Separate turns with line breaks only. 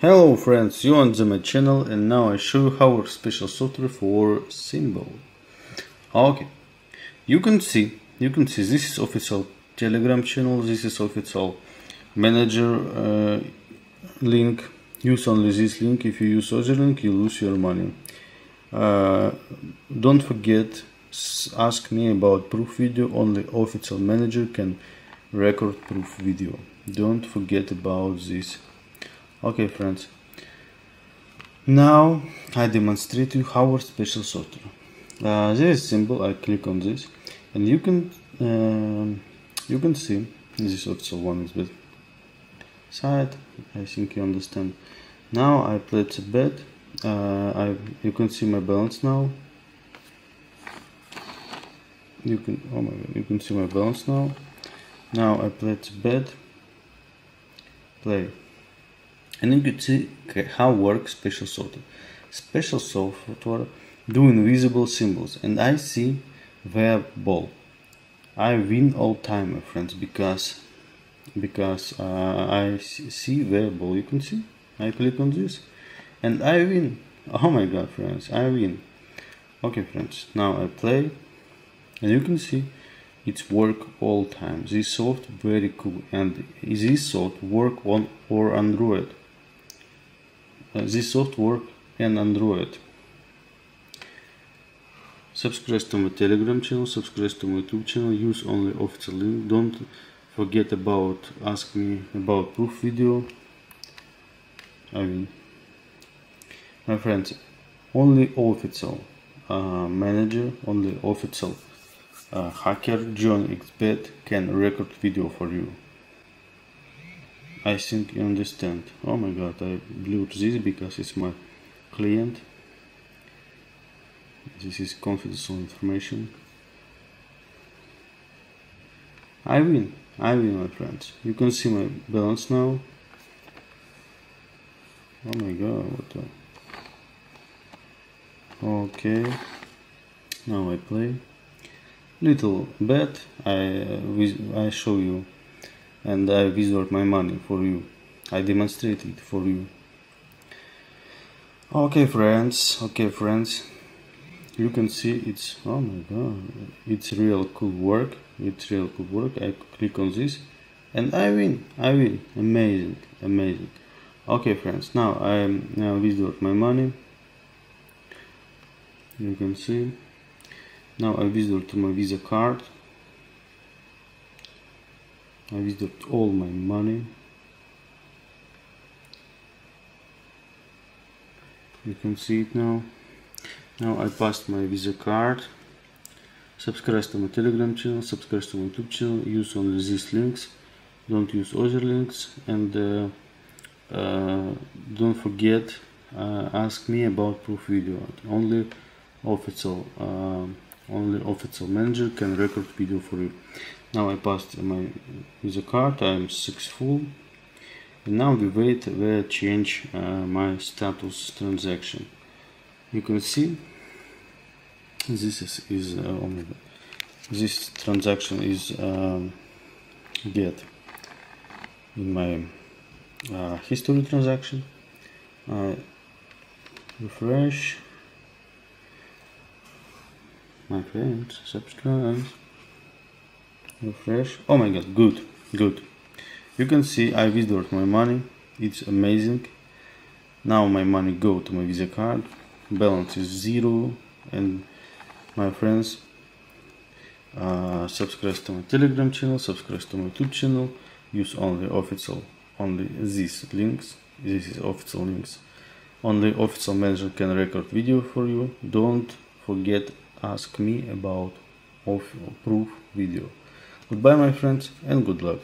Hello friends, you on the my channel and now I show you our special software for symbol. Okay, you can see, you can see this is official telegram channel, this is official manager uh, link. Use only this link, if you use other link you lose your money. Uh, don't forget, ask me about proof video, only official manager can record proof video. Don't forget about this okay friends. Now I demonstrate you how our special software. Uh, this is simple I click on this and you can uh, you can see this is also 1xBet side I think you understand. Now I place a bet uh, I you can see my balance now. You can oh my god you can see my balance now. Now I place a bet play and you can see how works special software special software do invisible symbols. And I see their ball. I win all time my friends because because uh, I see their ball. You can see. I click on this. And I win. Oh my god friends I win. Okay friends now I play. And you can see it's work all time. This soft very cool. And this soft work on or android this software and Android. Subscribe to my Telegram channel, subscribe to my YouTube channel, use only official link. Don't forget about ask me about proof video. I mean, my friends, only official uh, manager, only official uh, hacker John Xbet can record video for you. I think you understand. Oh my god, I blew this because it's my client. This is confidential information. I win. I win, my friends. You can see my balance now. Oh my god, what the... Okay. Now I play. Little bet. I uh, I show you and I withdraw my money for you. I demonstrate it for you. Okay friends, okay friends, you can see it's, oh my god, it's real cool work, it's real cool work, I click on this and I win, I win, amazing, amazing. Okay friends, now I now withdraw my money, you can see, now I withdraw to my Visa card, I withdrew all my money. You can see it now. Now I passed my visa card. Subscribe to my telegram channel subscribe to my youtube channel use only these links. Don't use other links. And uh, uh, don't forget uh, ask me about proof video. Only official uh, only official manager can record video for you now I passed my user card I'm successful and now we wait where change uh, my status transaction. You can see this is, is uh, God. this transaction is um, get in my uh, history transaction. I refresh. My friends subscribe refresh. Oh my god good good. You can see I withdrew my money. It's amazing. Now my money go to my visa card. Balance is zero and my friends uh, subscribe to my telegram channel subscribe to my youtube channel. Use only official only these links. This is official links. Only official manager can record video for you. Don't forget ask me about of proof video Goodbye my friends and good luck.